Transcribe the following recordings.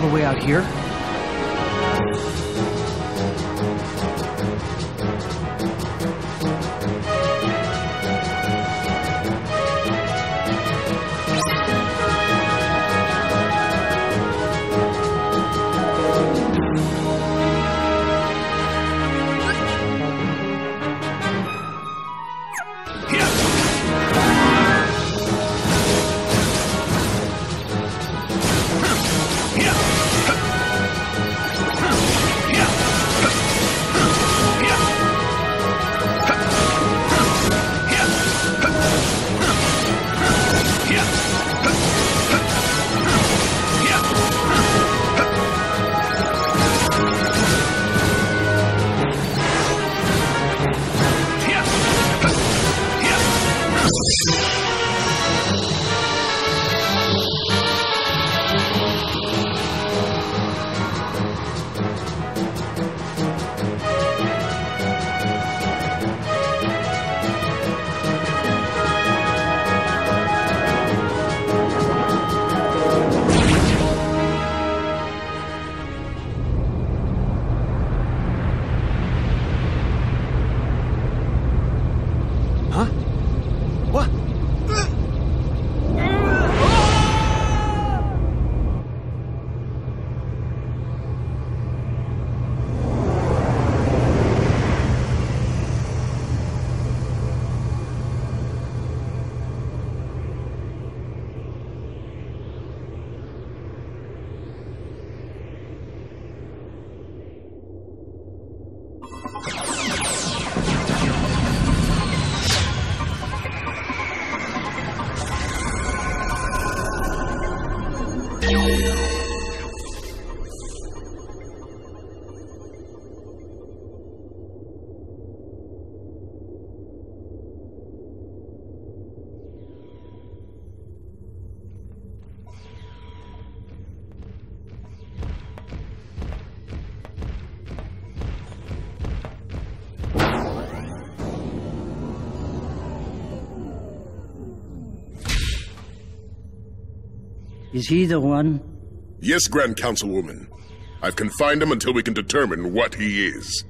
all the way out here? Is he the one? Yes, Grand Councilwoman. I've confined him until we can determine what he is.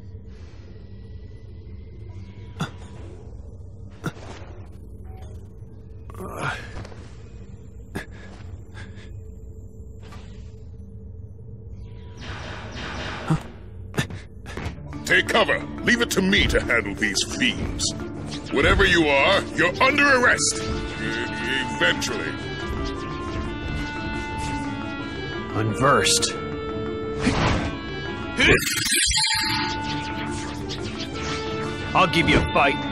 Take cover. Leave it to me to handle these fiends. Whatever you are, you're under arrest. E- eventually. Unversed. I'll give you a fight.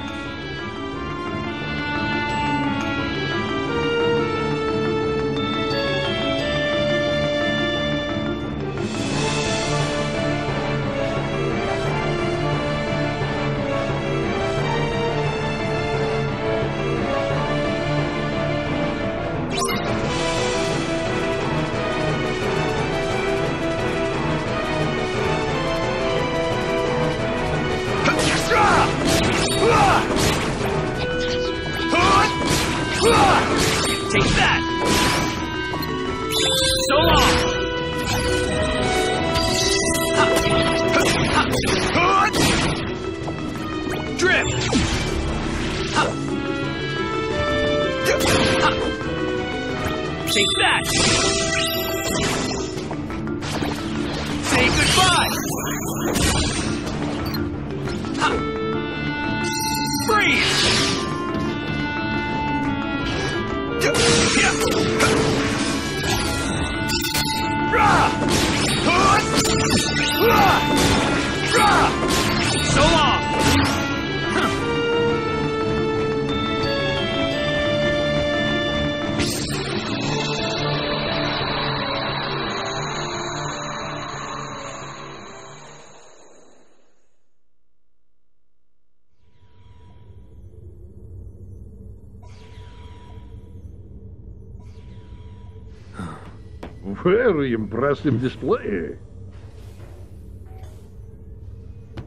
Very impressive display.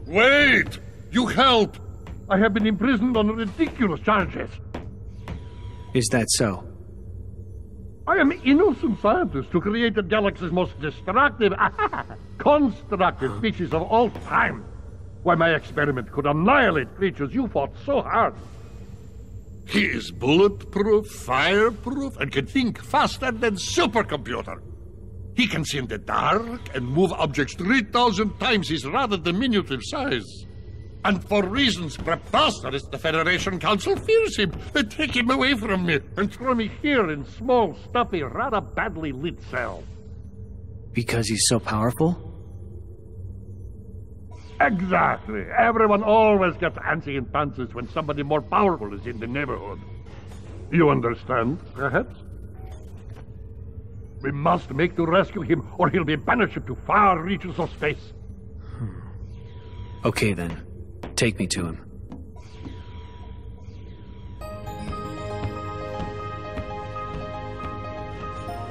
Wait! You help! I have been imprisoned on ridiculous charges. Is that so? I am innocent scientist who created galaxy's most destructive, constructive species of all time. Why, my experiment could annihilate creatures you fought so hard. He is bulletproof, fireproof, and can think faster than supercomputer. He can see in the dark and move objects 3,000 times his rather diminutive size. And for reasons preposterous, the Federation Council fears him. They take him away from me and throw me here in small, stuffy, rather badly lit cell. Because he's so powerful? Exactly. Everyone always gets antsy and pantsies when somebody more powerful is in the neighborhood. You understand, perhaps? We must make to rescue him, or he'll be banished to far reaches of space. Hmm. Okay then. Take me to him.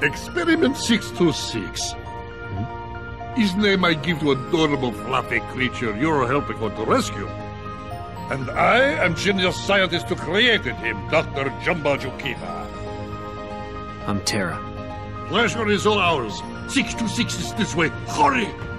Experiment 626. Hmm? His name I give to adorable fluffy creature you're helping on to rescue. And I am genius scientist who created him, Dr. Jumba Jookiba. I'm Terra. Pleasure is all ours. 626 is this way. Hurry!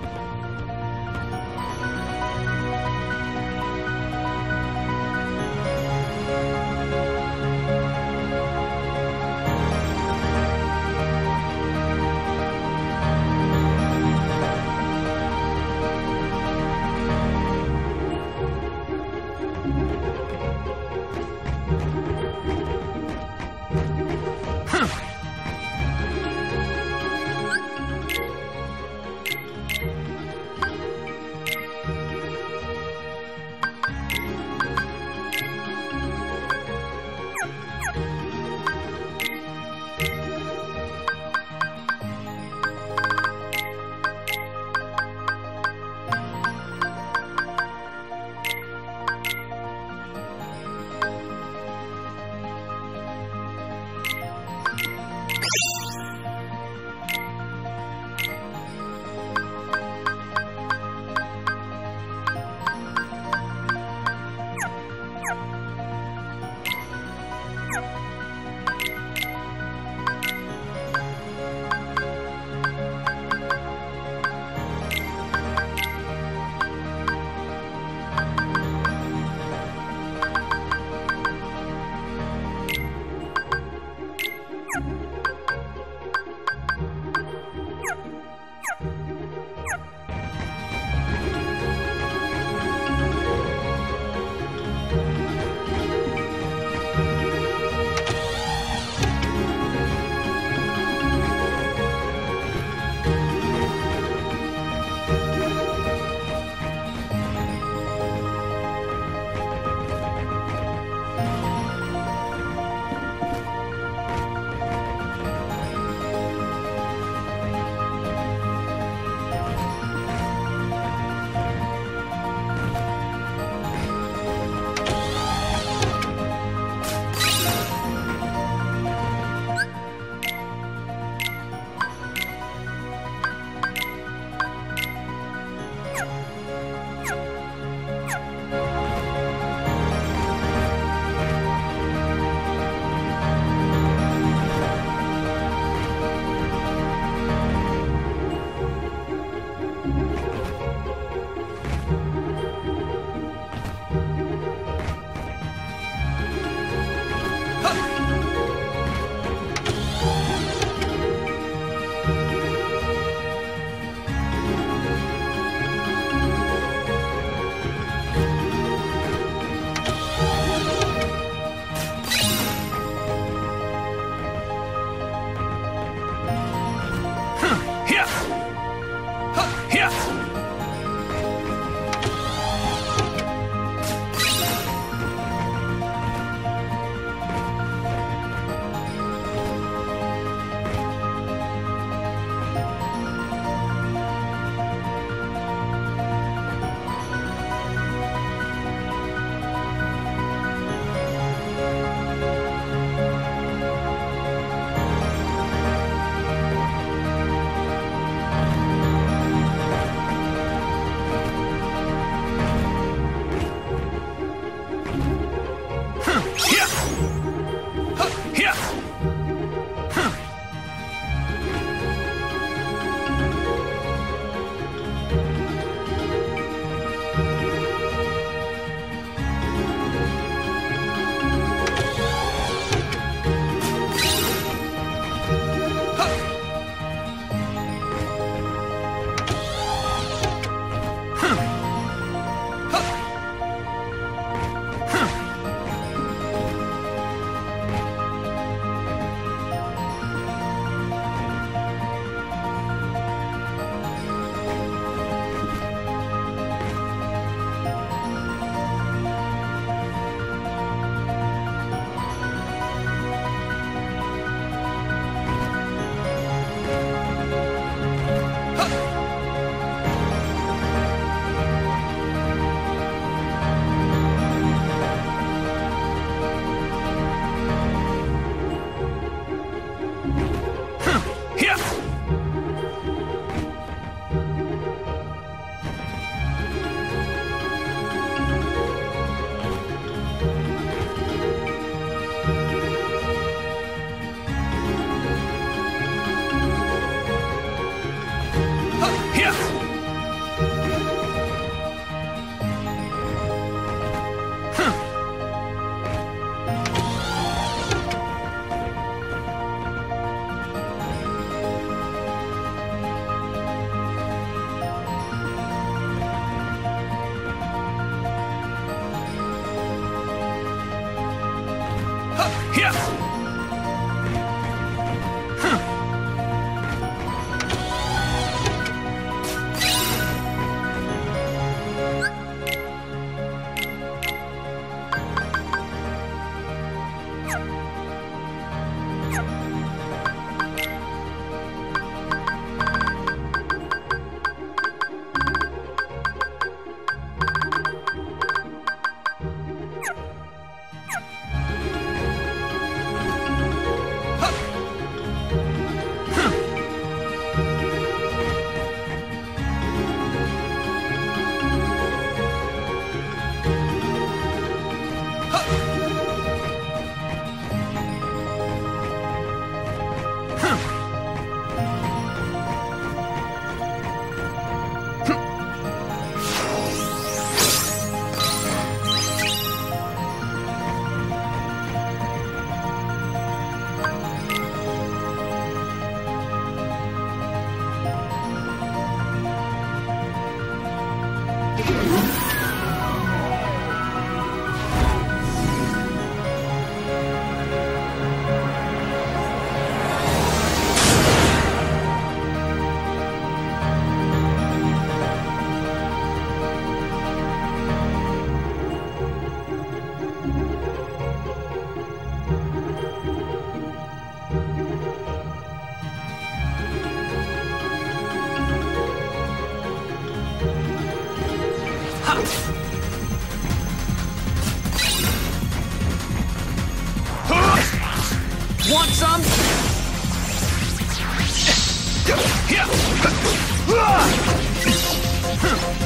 Take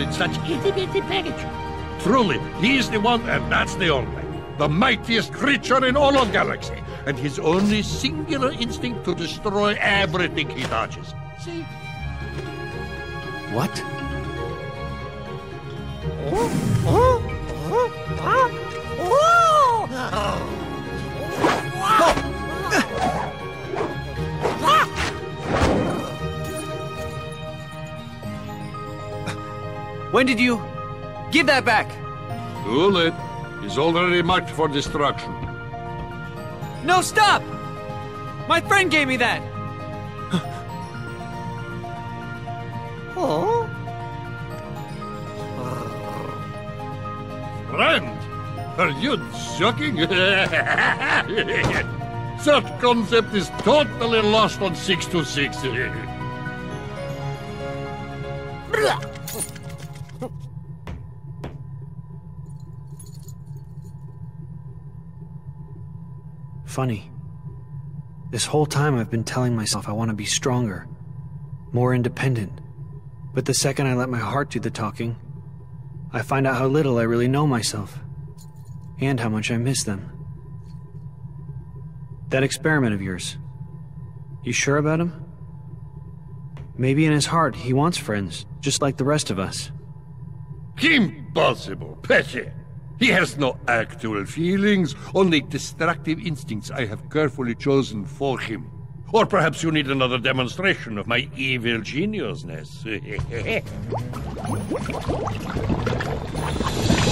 in such itty bitty package. Truly, he is the one, and that's the only. The mightiest creature in all of galaxy, and his only singular instinct to destroy everything he touches. See? What? Oh. When did you... Give that back! Too late. He's already marked for destruction. No, stop! My friend gave me that! oh? Friend? Are you joking? Such concept is totally lost on 626. Funny. This whole time I've been telling myself I want to be stronger, more independent. But the second I let my heart do the talking, I find out how little I really know myself, and how much I miss them. That experiment of yours, you sure about him? Maybe in his heart he wants friends, just like the rest of us. Impossible, Pesce. He has no actual feelings, only destructive instincts I have carefully chosen for him. Or perhaps you need another demonstration of my evil geniusness.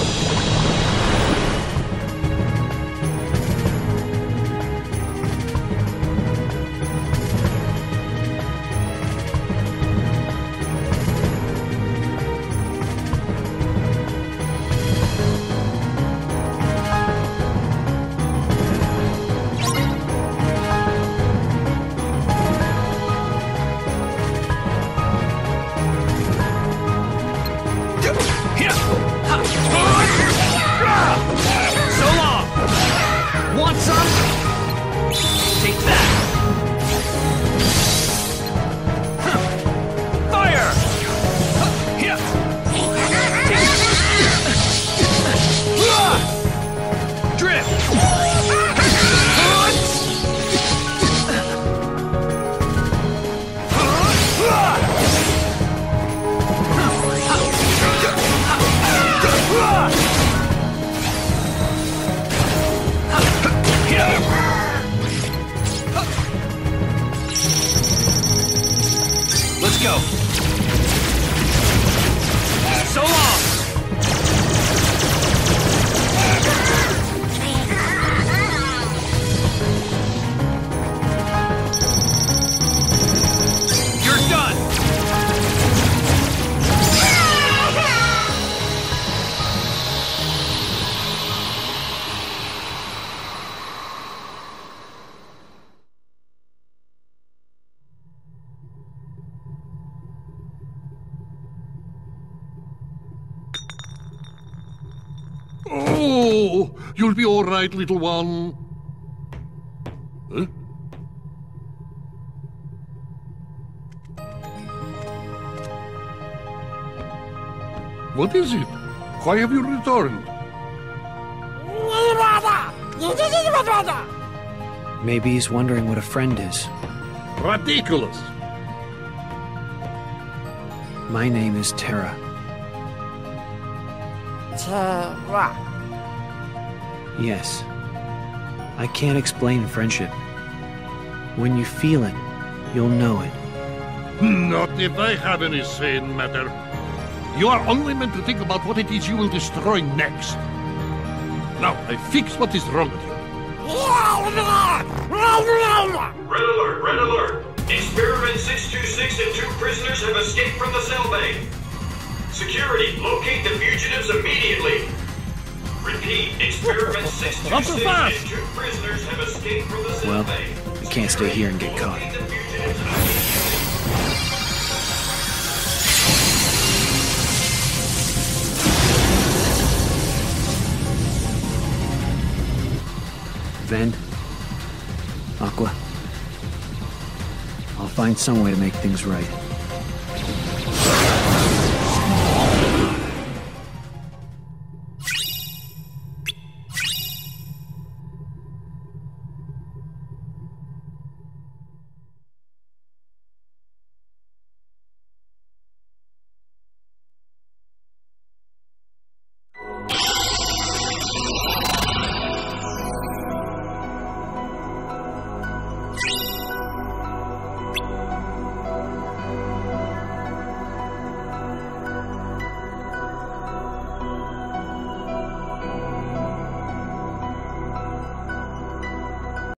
you'll be all right, little one. Huh? What is it? Why have you returned? Maybe he's wondering what a friend is. Ridiculous. My name is Terra. Yes. I can't explain friendship. When you feel it, you'll know it. Not if I have any say in matter. You are only meant to think about what it is you will destroy next. Now, I fix what is wrong with you. Red alert, red alert. Experiment 626 and two prisoners have escaped from the cell bay. Security, locate the fugitives immediately. Repeat, experiment 626 fast. and two prisoners have escaped from the Well, bay. we can't stay here and get caught. Locate the fugitives immediately. Ven. Aqua. I'll find some way to make things right.